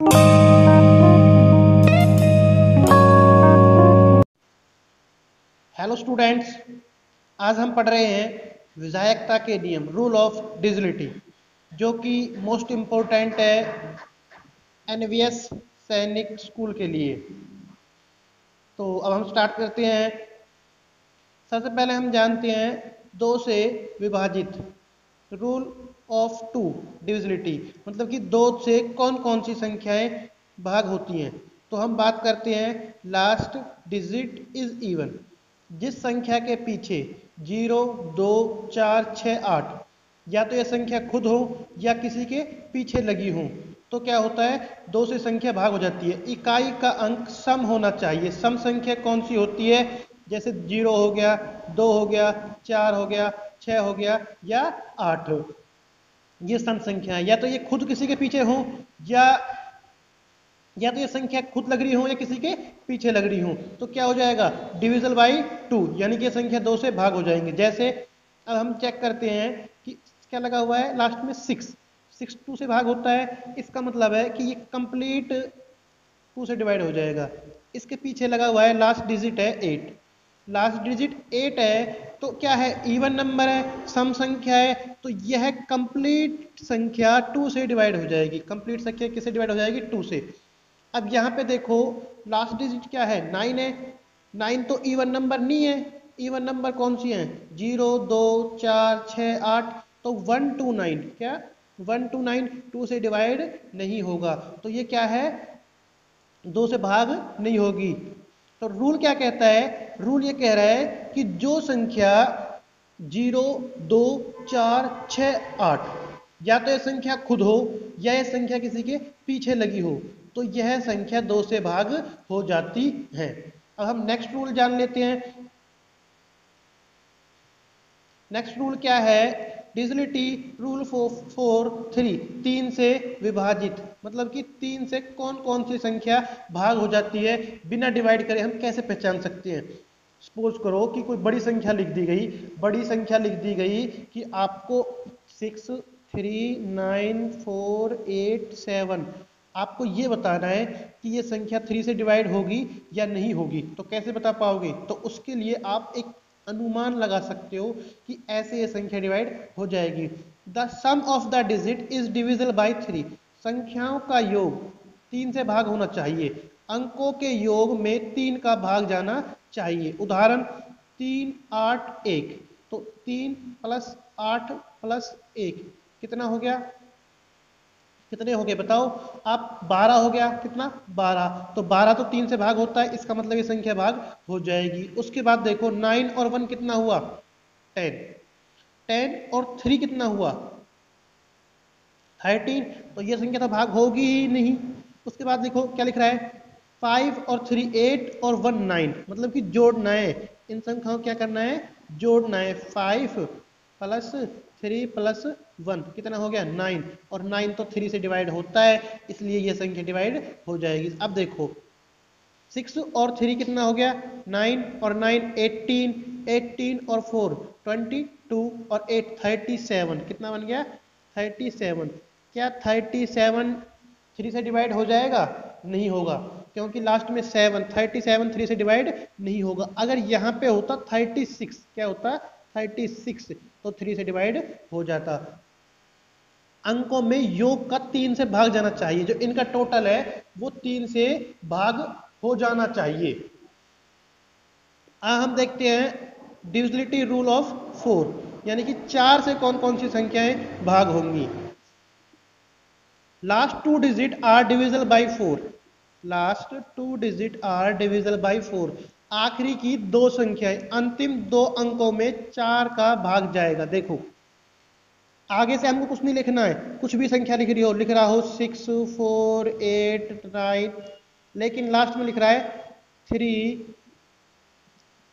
Hello students आज हम पढ़ रहे हैं विधायकता के नियम रूल ऑफ़ डिजिलिटी जो कि मोस्ट इम्पोर्टेंट है एनवीएस सैनिक स्कूल के लिए। तो अब हम स्टार्ट करते हैं। सबसे पहले हम जानते हैं दो से विभाजित रूल ऑफ़ टू डिविजिलिटी मतलब कि दो से कौन कौन सी संख्याएँ भाग होती हैं। तो हम बात करते हैं लास्ट डिजिट इज़ इवन जिस संख्या के पीछे ज़ीरो, दो, चार छ आठ, या तो यह संख्या खुद हो या किसी के पीछे लगी हो तो क्या होता है, दो से संख्या भाग हो जाती है। इकाई का अंक सम होना चाहिए। सम संख्या कौन सी होती है? जैसे ज़ीरो हो गया, दो हो गया, चार हो गया छः हो गया, या आठ ये सम संख्या या तो ये खुद किसी के पीछे हो, या या तो ये संख्या खुद लग रही हो या किसी के पीछे लग रही हो तो क्या हो जाएगा? डिविजल बाई टू यानी कि संख्या दो से भाग हो जाएँगे। जैसे, अब हम चेक करते हैं कि क्या लगा हुआ है? लास्ट में सिक्स सिक्स टू से भाग होता है। इसका मतलब है कि ये कंप्लीट टू से डिवाइड हो जाएगा। इसके पीछे लगा हुआ है लास्ट डिजिट है एट लास्ट डिजिट एट है तो क्या है? इवन नंबर है, सम संख्या है तो यह कंप्लीट संख्या टू से डिवाइड हो जाएगी। कंप्लीट संख्या किससे डिवाइड हो जाएगी? टू से। अब यहाँ पे देखो लास्ट डिजिट क्या है? नाइन है। नाइन तो इवन नंबर नहीं है। इवन नंबर कौन सी है? ज़ीरो दो, चार छ आठ तो वन टू नाइन क्या? वन टू नाइन टू से डिवाइड नहीं होगा। तो ये क्या है? दो से भाग नहीं होगी। तो रूल क्या कहता है? रूल ये कह रहा है कि जो संख्या ज़ीरो, दो, चार छ आठ, या तो यह संख्या खुद हो, या यह संख्या किसी के पीछे लगी हो तो यह संख्या दो से भाग हो जाती है। अब हम नेक्स्ट रूल जान लेते हैं। नेक्स्ट रूल क्या है? Divisibility rule four four three तीन से विभाजित। मतलब कि तीन से कौन कौन सी संख्या भाग हो जाती है, बिना डिवाइड करे हम कैसे पहचान सकते हैं? सपोज़ करो कि कोई बड़ी संख्या लिख दी गई, बड़ी संख्या लिख दी गई कि आपको six three nine four eight seven आपको ये बताना है कि ये संख्या थ्री से डिवाइड होगी या नहीं होगी। तो कैसे बता पाओगे? तो उसके लिए आप एक अनुमान लगा सकते हो कि ऐसे ये संख्या डिवाइड हो जाएगी। The sum of the digit is divisible by three संख्याओं का योग तीन से भाग होना चाहिए। अंकों के योग में तीन का भाग जाना चाहिए। उदाहरण, तीन, आठ, एक। तो तीन प्लस आठ प्लस एक, कितना हो गया? कितने हो गए बताओ? आप बारह हो गया, कितना? बारह। तो बारह तो तीन से भाग होता है, इसका मतलब ये संख्या भाग हो जाएगी। उसके बाद देखो, नाइन और वन कितना हुआ? टेन। टेन और थ्री कितना हुआ? थर्टीन तो ये संख्या तो भाग होगी ही नहीं। उसके बाद देखो, क्या लिख रहा है? फाइव और थ्री एट और वन नाइन मतलब कि जोड़ना है। इन संख्याओं क्या करना है? जोड़ना है। Five plus three plus one कितना हो गया? नाइन और नाइन तो थ्री से डिवाइड होता है, इसलिए ये संख्या डिवाइड हो जाएगी। अब देखो सिक्स और थ्री कितना हो गया? नाइन और नाइन एटीन एटीन और फोर ट्वेंटी टू और एट थर्टी सेवन कितना बन गया? थर्टी सेवन क्या थर्टी सेवन थ्री से डिवाइड हो जाएगा? नहीं होगा। क्योंकि लास्ट में सेवन थर्टी सेवन थ्री से डिवाइड नहीं होगा। अगर यहाँ पे होता थर्टी सिक्स क्या होता? थर्टी सिक्स तो थ्री से डिवाइड हो जाता। अंकों में योग का तीन से भाग जाना चाहिए। जो इनका टोटल है, वो तीन से भाग हो जाना चाहिए। आ हम देखते हैं डिविजिलिटी रूल ऑफ़ फोर यानी कि चार से कौन कौन सी संख्याएँ भाग होंगी? Last two digit are divisible by four last two digit are divisible by four आखिरी की दो संख्याएँ, अंतिम दो अंकों में चार का भाग जाएगा। देखो, आगे से हमको कुछ नहीं लिखना है। कुछ भी संख्या लिख रही हो, लिख रहा हो सिक्स फोर एट नाइन लेकिन लास्ट में लिख रहा है थ्री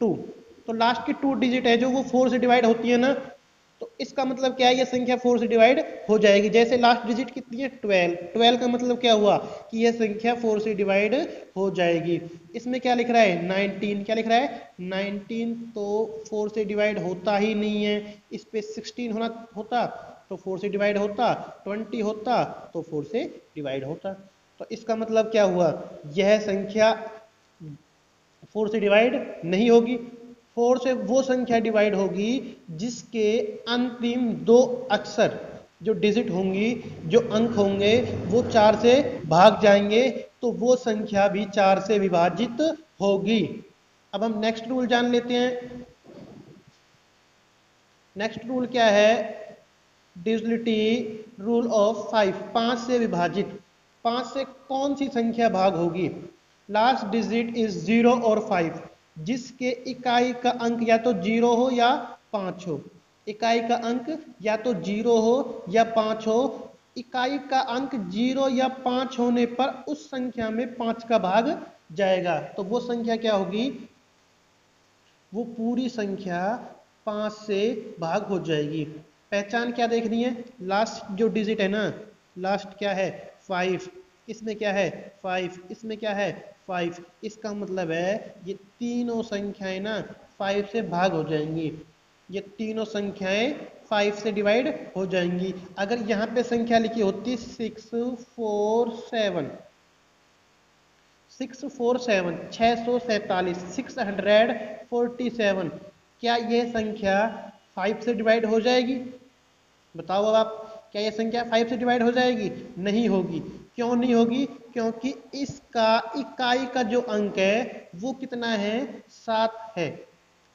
टू तो लास्ट की टू डिजिट है जो वो फोर से डिवाइड होती है ना तो इसका मतलब क्या है? ये संख्या फोर से डिवाइड हो जाएगी। जैसे लास्ट डिजिट कितनी है? ट्वेल्व ट्वेल्व का मतलब क्या हुआ? कि यह संख्या फोर से डिवाइड हो जाएगी। इसमें क्या लिख रहा है? नाइनटीन क्या लिख रहा है? नाइनटीन तो फोर से डिवाइड होता ही नहीं है। इस पे सिक्सटीन होना होता तो फोर से डिवाइड होता ट्वेंटी होता तो फोर से डिवाइड होता। तो इसका मतलब क्या हुआ? यह संख्या फोर से डिवाइड नहीं होगी। फोर से वो संख्या डिवाइड होगी जिसके अंतिम दो अक्षर जो डिजिट होंगी, जो अंक होंगे, वो चार से भाग जाएँगे तो वो संख्या भी चार से विभाजित होगी। अब हम नेक्स्ट रूल जान लेते हैं। नेक्स्ट रूल क्या है? डिजिलिटी रूल ऑफ़ फाइव पाँच से विभाजित। पाँच से कौन सी संख्या भाग होगी? लास्ट डिजिट इज़ ज़ीरो और फाइव जिसके इकाई का अंक या तो ज़ीरो हो या पाँच हो। इकाई का अंक या तो ज़ीरो हो या पाँच हो। इकाई का अंक ज़ीरो या पाँच होने पर उस संख्या में पाँच का भाग जाएगा। तो वो संख्या क्या होगी? वो पूरी संख्या पाँच से भाग हो जाएगी। पहचान क्या देखनी है? लास्ट जो डिजिट है ना, लास्ट क्या है? फाइव। इसमें क्या है? फाइव इसमें क्या है? फाइव इसका मतलब है, ये तीनों संख्याएँ ना फाइव से भाग हो जाएँगी। ये तीनों संख्याएँ फाइव से डिवाइड हो जाएँगी। अगर यहाँ पे संख्या लिखी होती six four seven six four seven छह सौ सैतालीस. सिक्स हंड्रेड फोर्टी सेवन क्या यह संख्या फाइव से डिवाइड हो जाएगी? बताओ अब आप, क्या यह संख्या फाइव से डिवाइड हो जाएगी? नहीं होगी। क्यों नहीं होगी? क्योंकि इसका, इकाई का जो अंक है, वो कितना है? सात है।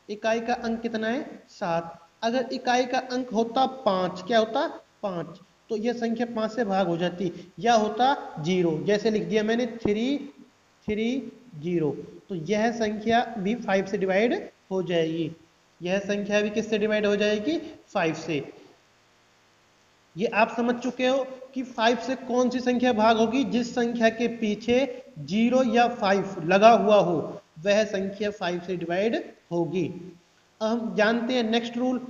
इकाई का अंक कितना है? सात। अगर इकाई का अंक होता पाँच, क्या होता? पाँच। तो यह संख्या पाँच से भाग हो जाती। या होता ज़ीरो। जैसे लिख दिया मैंने, थ्री थ्री, ज़ीरो। तो यह संख्या भी फाइव से डिवाइड हो जाएगी। यह संख्या भी किससे डिवाइड हो जाएगी? फाइव से। ये आप समझ चुके हो? कि फाइव से कौन सी संख्या भाग होगी? जिस संख्या के पीछे ज़ीरो या फाइव लगा हुआ हो, वह संख्या फाइव से डिवाइड होगी। हम जानते हैं नेक्स्ट रूल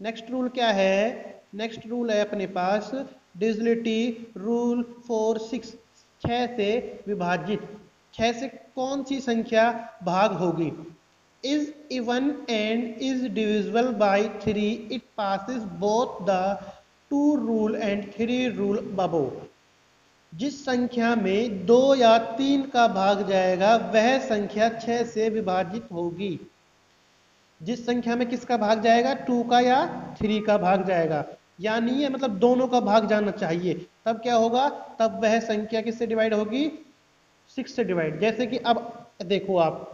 नेक्स्ट रूल क्या है? नेक्स्ट रूल है अपने पास डिजिलिटी रूल फोर सिक्स छ से विभाजित। छ से कौन सी संख्या भाग होगी? Is even and is divisible by 3 it passes both the two rule and three rule above. जिस संख्या में दो या तीन का भाग जाएगा, वह संख्या छह से विभाजित होगी। जिस संख्या में किसका भाग जाएगा? टू का या थ्री का भाग जाएगा। यानी ये मतलब दोनों का भाग जाना चाहिए। तब क्या होगा? तब वह संख्या किससे डिवाइड होगी? सिक्स से डिवाइड जैसे कि अब देखो आप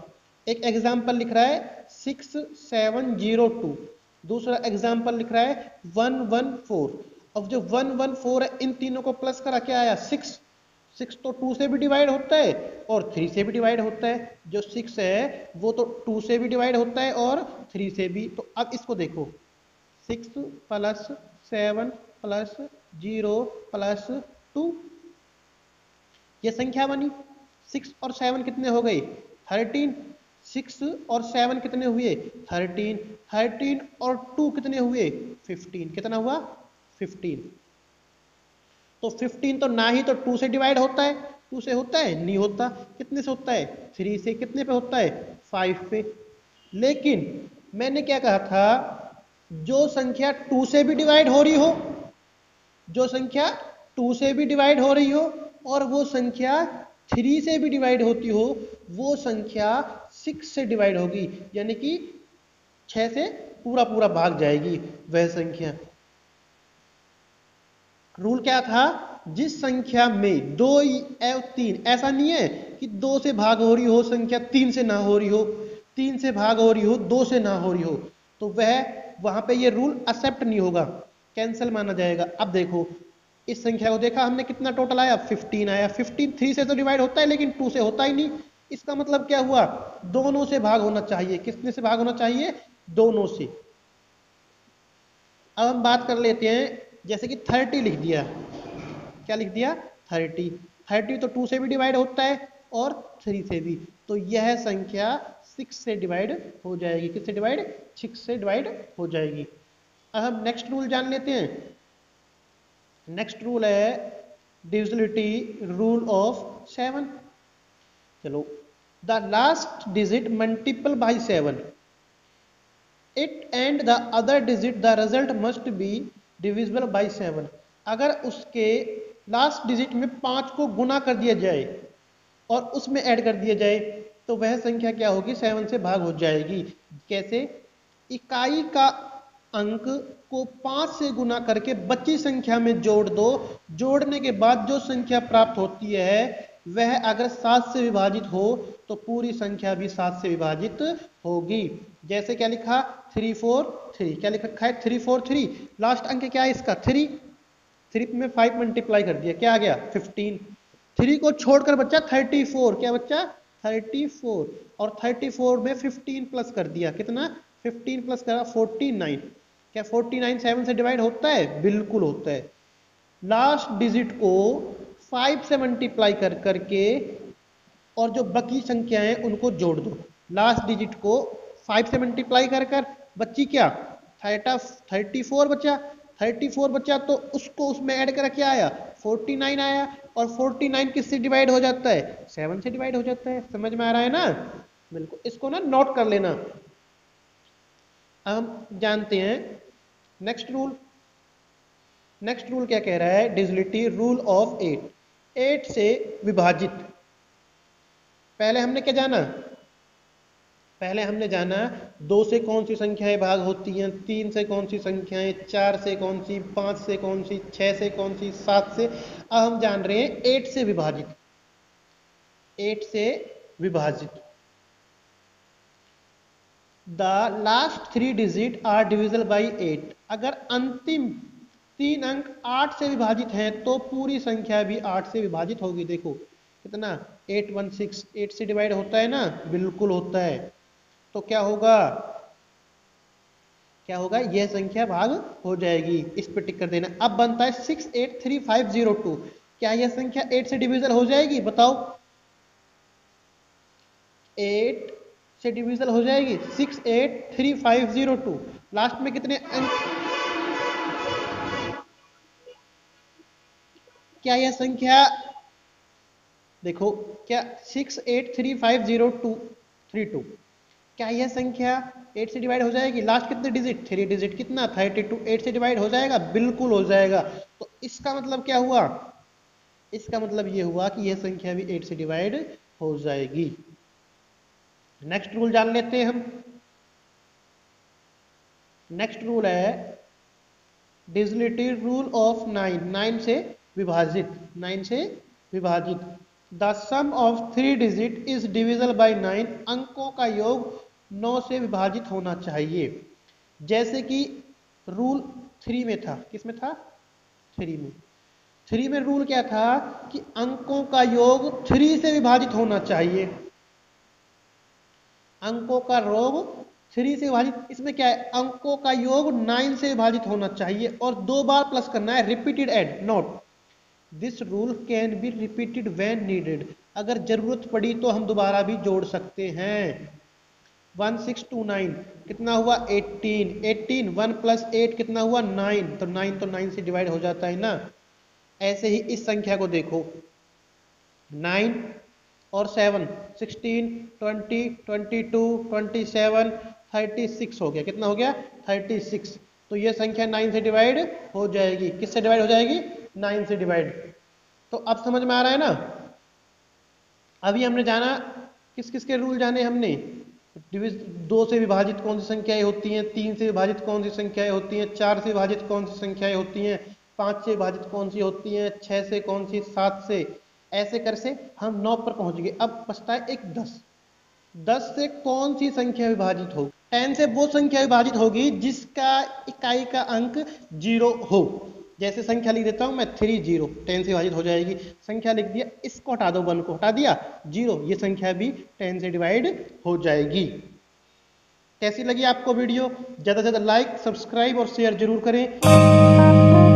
एक एग्ज़ाम्पल लिख रहा है सिक्स सेवन ज़ीरो टू दूसरा एग्ज़ाम्पल लिख रहा है वन वन फोर अब जो वन वन फोर है, इन तीनों को प्लस करा क्या आया? सिक्स सिक्स तो टू से भी डिवाइड होता है और थ्री से भी डिवाइड होता है। जो सिक्स है, वो तो टू से भी डिवाइड होता है और थ्री से भी। तो अब इसको देखो। Six plus seven plus zero plus two ये संख्या बनी। सिक्स और सेवन कितने हो गए? थर्टीन सिक्स और सेवन कितने हुए? थर्टीन। थर्टीन और टू कितने हुए? फिफ्टीन। कितना हुआ? फिफ्टीन। तो फिफ्टीन तो ना ही तो टू से डिवाइड होता है। टू से होता है? नहीं होता। कितने से होता है? थ्री से कितने पे होता है? फाइव पे। लेकिन मैंने क्या कहा था? जो संख्या टू से भी डिवाइड हो रही हो, जो संख्या टू से भी डिवाइड हो रही हो और वो संख्या थ्री से भी डिवाइड होती हो, वो संख्या सिक्स से डिवाइड होगी, यानी कि छ से पूरा पूरा भाग जाएगी वह संख्या। रूल क्या था? जिस संख्या में दो एवं तीन, ऐसा नहीं है कि दो से भाग हो रही हो, संख्या तीन से ना हो रही हो, तीन से भाग हो रही हो, दो से ना हो रही हो तो वह, वहाँ पे ये रूल एक्सेप्ट नहीं होगा कैंसिल माना जाएगा। अब देखो, इस संख्या को देखा, हमने कितना टोटल आया? 15 आया। 15 थ्री से तो डिवाइड होता है, लेकिन टू से होता ही नहीं। इसका मतलब क्या हुआ? दोनों से भाग होना चाहिए। किसने से भाग होना चाहिए? दोनों से। अब हम बात कर लेते हैं, जैसे कि 30 लिख दिया। क्या लिख दिया? 30 30 तो टू से भी डिवाइड होता है और थ्री से भी। तो यह संख्या सिक्स से डिवाइड हो जाएगी। किससे डिवाइड? सिक्स से डिवाइड हो जाएगी। अब हम नेक्स्ट रूल जान लेते हैं। नेक्स्ट रूल है डिविजिलिटी रूल ऑफ़ सेवन। चलो। The last digit multiple by seven it and the other digit the result must be divisible by seven अगर उसके लास्ट डिजिट में पाँच को गुना कर दिया जाए और उसमें ऐड कर दिया जाए तो वह संख्या क्या होगी? सेवन से भाग हो जाएगी। कैसे? इकाई का अंक को पाँच से गुना करके बची संख्या में जोड़ दो। जोड़ने के बाद जो संख्या प्राप्त होती है वह अगर सात से विभाजित हो तो पूरी संख्या भी सात से विभाजित होगी। जैसे क्या लिखा? थ्री फोर थ्री क्या लिखा है? थ्री फोर थ्री लास्ट अंक क्या है इसका? थ्री थ्री में फाइव मल्टीप्लाई कर दिया। क्या आ गया? फिफ्टीन थ्री को छोड़कर बच्चा थर्टी फोर क्या बच्चा? थर्टी फोर और थर्टी फोर में फिफ्टीन प्लस कर दिया। कितना? फिफ्टीन प्लस करा फोर्टी नाइन क्या फोर्टी नाइन सेवन से डिवाइड होता है? बिल्कुल होता है। लास्ट डिजिट को फाइव से मल्टीप्लाई कर करके और जो बाकी संख्या है, उनको जोड़ दो। लास्ट डिजिट को फाइव से मल्टीप्लाई कर कर बच्ची क्या? थर्टा थर्टी फोर बचा। थर्टी फोर बचा तो उसको उसमें ऐड कर क्या आया? फोर्टी नाइन आया और फोर्टी नाइन किससे डिवाइड हो जाता है? सेवन से डिवाइड हो जाता है। समझ में आ रहा है ना? बिल्कुल। इसको ना नोट कर लेना। हम जानते हैं। नेक्स्ट रूल नेक्स्ट रूल क्या कह रहा है? Divisibility rule of eight eight से विभाजित। पहले हमने क्या जाना? पहले हमने जाना दो से कौन सी संख्याएँ भाग होती हैं? तीन से कौन सी संख्याएँ? चार से कौन सी? पाँच से कौन सी? छह से कौन सी? सात से। अब हम जान रहे हैं एट से विभाजित। एट से विभाजित। The last three digit are divisible by eight. अगर अंतिम तीन अंक आठ से विभाजित हैं तो पूरी संख्या भी आठ से विभाजित होगी। देखो, कितना? एट वन सिक्स, एट से डिवाइड होता है ना? बिल्कुल होता है। तो क्या होगा? क्या होगा? यह संख्या भाग हो जाएगी। इस पर टिक कर देना। अब बनता है six, eight, three, five, zero, two. क्या यह संख्या एट से डिविजल हो जाएगी? बताओ। एट से डिविजल हो जाएगी? Six, eight, three, five, zero, two. Last में कितने अंक क्या यह संख्या, देखो, क्या six eight three five zero two three two क्या यह संख्या एट से डिवाइड हो जाएगी? लास्ट कितने डिजिट थ्री डिजिट कितना? थर्टी टू एट से डिवाइड हो जाएगा? बिल्कुल हो जाएगा। तो इसका मतलब क्या हुआ? इसका मतलब यह हुआ कि यह संख्या भी एट से डिवाइड हो जाएगी। नेक्स्ट रूल जान लेते हैं हम। नेक्स्ट रूल है divisibility rule of nine nine से विभाजित नाइन से विभाजित। The sum of three digit is divisible by nine अंकों का योग नौ से विभाजित होना चाहिए। जैसे कि रूल थ्री में था। किसमें था? थ्री में। थ्री में रूल क्या था? कि अंकों का योग थ्री से विभाजित होना चाहिए। अंकों का रोग थ्री से विभाजित। इसमें क्या है? अंकों का योग नाइन से विभाजित होना चाहिए। और दो बार प्लस करना है। Repeated add note this rule can be repeated when needed अगर ज़रूरत पड़ी तो हम दोबारा भी जोड़ सकते हैं। वन सिक्स टू नाइन कितना हुआ? Eighteen eighteen one plus eight कितना हुआ? नाइन तो नाइन तो नाइन से डिवाइड हो जाता है ना? ऐसे ही इस संख्या को देखो। नाइन और seven sixteen twenty twenty two twenty seven thirty six हो गया। कितना हो गया? थर्टी सिक्स तो ये संख्या नाइन से डिवाइड हो जाएगी। किससे डिवाइड हो जाएगी? नाइन से डिवाइड। तो अब समझ में आ रहा है ना? अभी हमने जाना किस किस के रूल जाने हमने? दो से विभाजित कौन सी संख्याएँ होती हैं? तीन से विभाजित कौन सी संख्याएँ होती हैं? चार से विभाजित कौन सी संख्याएँ होती हैं? पाँच से विभाजित कौन सी होती हैं? छह से कौन सी? सात से। ऐसे कर से हम नौ पर पहुँच गए। अब बचता है एक दस। दस से कौन सी संख्या विभाजित होगी टेन से वो संख्या विभाजित होगी जिसका इकाई का अंक ज़ीरो हो। जैसे संख्या लिख देता हूँ, मैं थ्री ज़ीरो टेन से विभाजित हो जाएगी। संख्या लिख दिया, इसको हटा दो वन को हटा दिया ज़ीरो ये संख्या भी टेन से डिवाइड हो जाएगी। कैसी लगी आपको वीडियो? ज़्यादा से ज़्यादा लाइक सब्सक्राइब और शेयर ज़रूर करें।